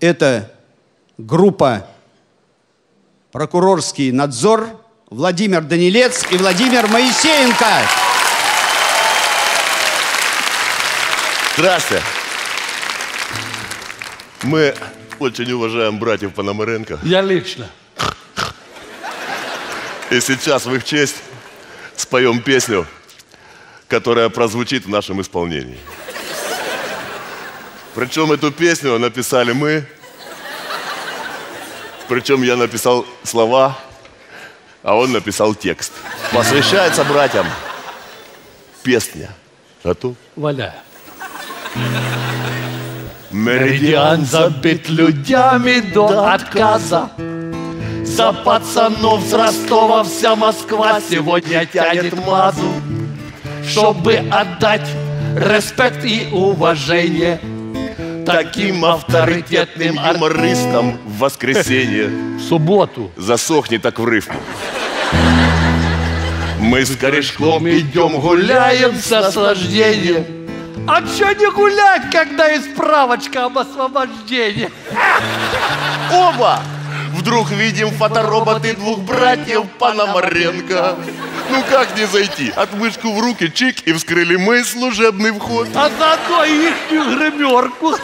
Это группа «Прокурорский надзор», Владимир Данилец и Владимир Моисеенко. Здравствуйте. Мы очень уважаем братьев Пономаренко. Я лично. И сейчас в их честь споем песню, которая прозвучит в нашем исполнении. Причем эту песню написали мы. Причем я написал слова, а он написал текст. Посвящается братьям песня. Готов? Валяй. Меридиан забит людьми до отказа. За пацанов с Ростова вся Москва сегодня тянет мазу, чтобы отдать респект и уважение таким авторитетным юмористам в воскресенье В субботу. засохни так в рифму. Мы с корешком идем гуляем с наслаждением. А чё не гулять, когда есть справочка об освобождении? оба вдруг видим фотороботы двух братьев Пономаренко. Ну как не зайти? Отмышку в руки, чик, и вскрыли мы служебный вход. А заодно и ихнюю гримерку.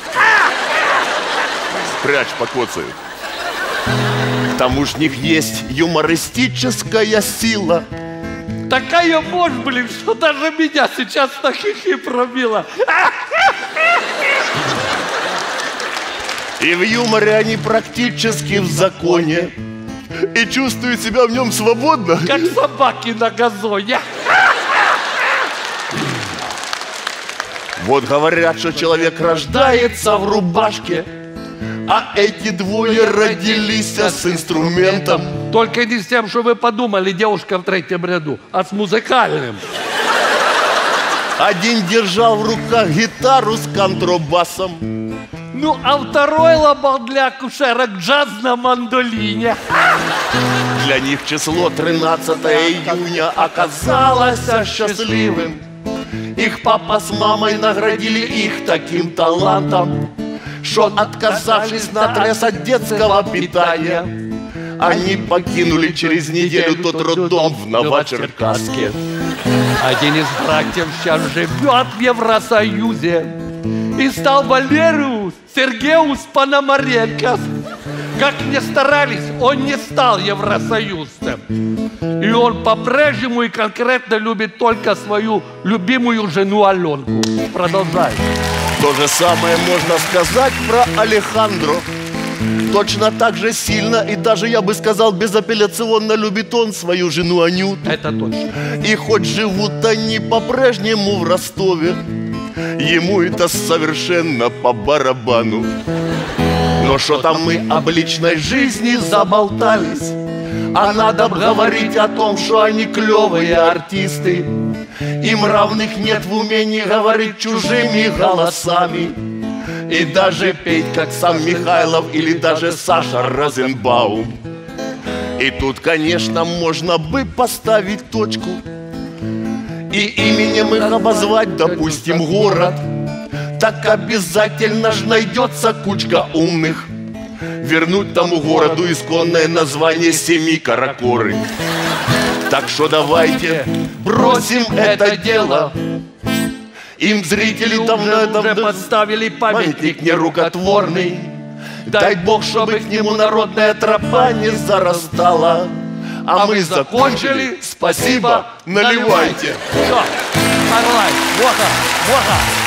Прячь, покоцают. Там уж них есть юмористическая сила. Такая мощь, блин, что даже меня сейчас на хихи пробила. И в юморе они практически в законе. И чувствуют себя в нем свободно. Как собаки на газоне. Вот говорят, что человек рождается в рубашке, а эти двое родились с инструментом. Только не с тем, что вы подумали, девушка в третьем ряду, а с музыкальным. Один держал в руках гитару с контрабасом, Ну, а второй лобал для акушерок джаз на мандолине. Для них число 13 июня оказалось счастливым. Их папа с мамой наградили их таким талантом, что отказавшись наотрез от детского питания, они покинули через неделю тот роддом в Новочеркасске. Один из братьев сейчас живет в Евросоюзе и стал Валериус Сергеус Пономаренко. Как не старались, он не стал евросоюзцем. И он по-прежнему и конкретно любит только свою любимую жену Аленку. Продолжай. То же самое можно сказать про Алехандро. Точно так же сильно и даже, я бы сказал, безапелляционно любит он свою жену Анюту. Это точно. И хоть живут они по-прежнему в Ростове, ему это совершенно по барабану. Но что там мы об личной жизни заболтались, а надо говорить о том, что они клевые артисты. Им равных нет в умении говорить чужими голосами. И даже петь, как сам Михайлов или даже Саша Розенбаум. И тут, конечно, можно бы поставить точку И именем их обозвать, допустим, город. Так обязательно ж найдется кучка умных. Вернуть тому городу исконное название Семи Каракоры. Так что давайте бросим это дело. Им зрители давно уже, давно подставили памятник нерукотворный. Дай Бог, чтобы к нему народная тропа не зарастала А мы закончили, спасибо, наливайте. Все, вот он, вот он.